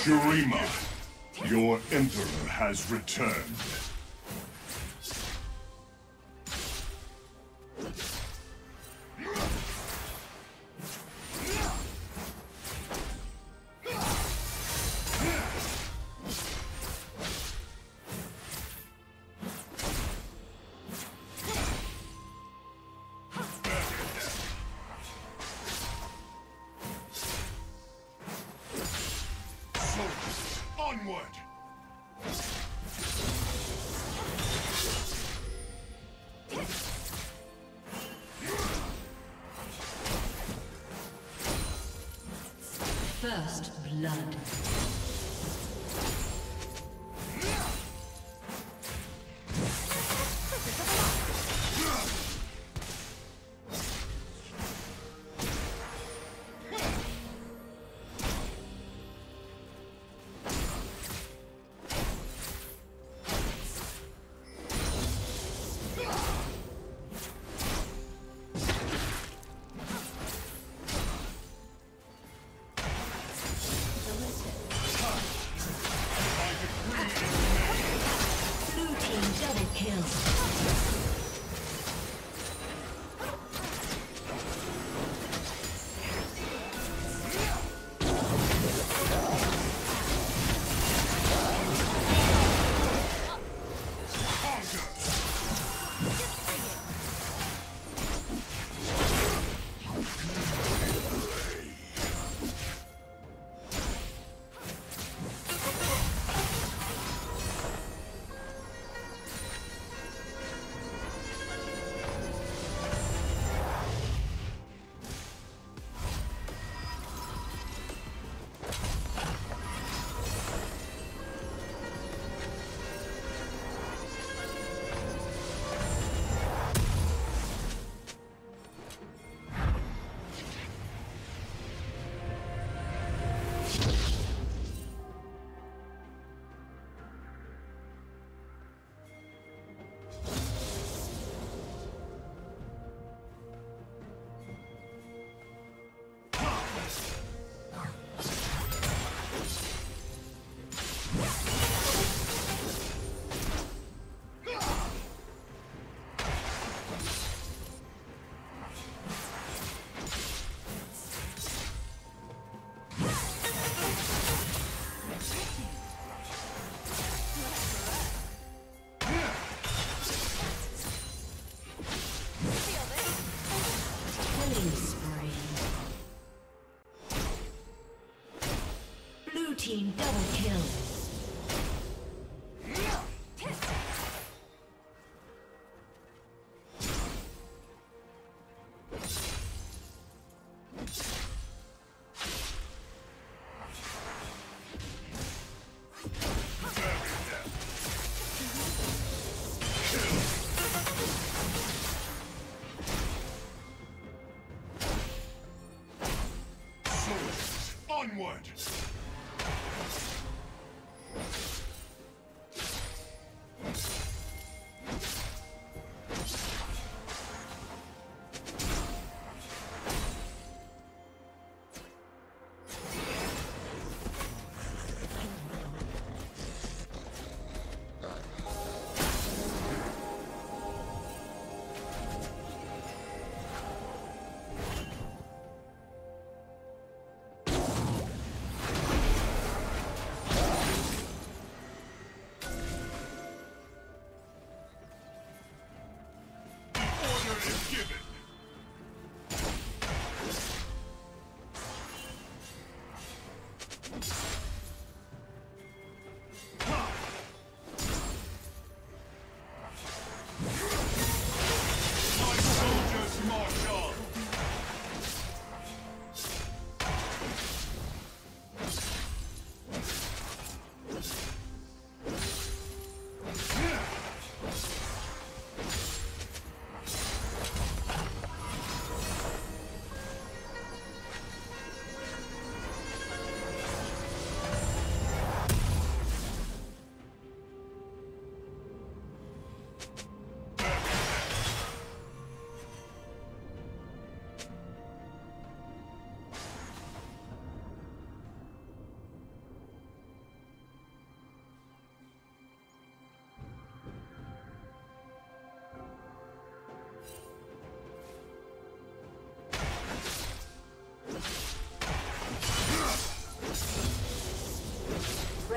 Shurima, your Emperor has returned. Onward! First blood. Onward!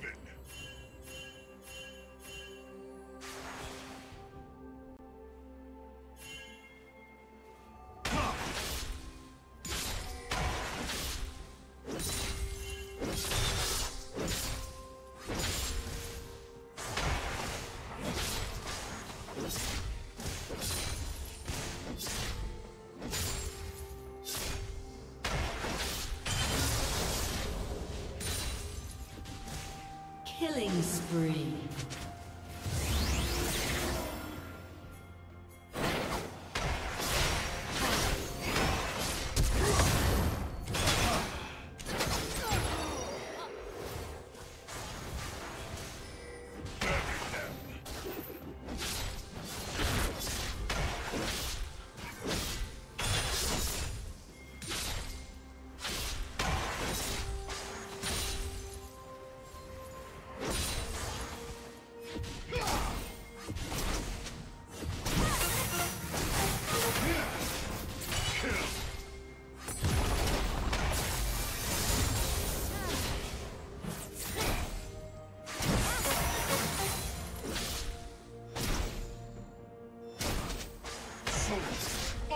given. Killing spree.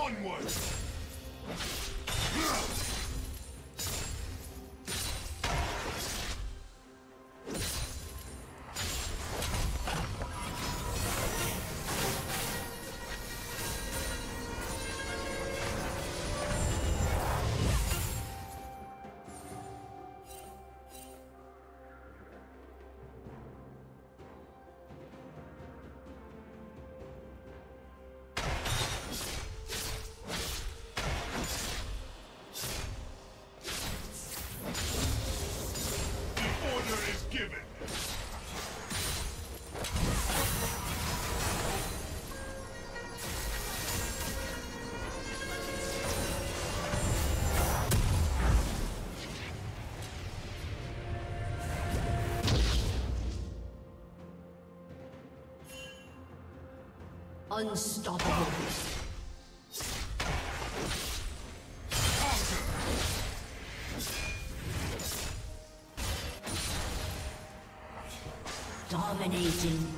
Onward! Unstoppable. Dominating.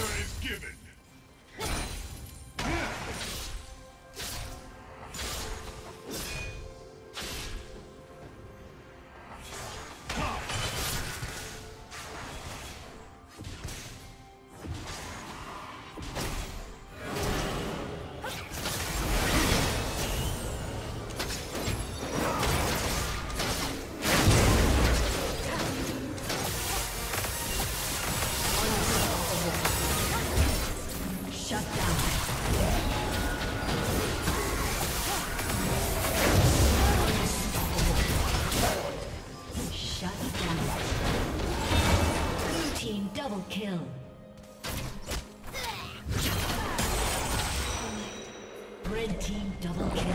Order is given.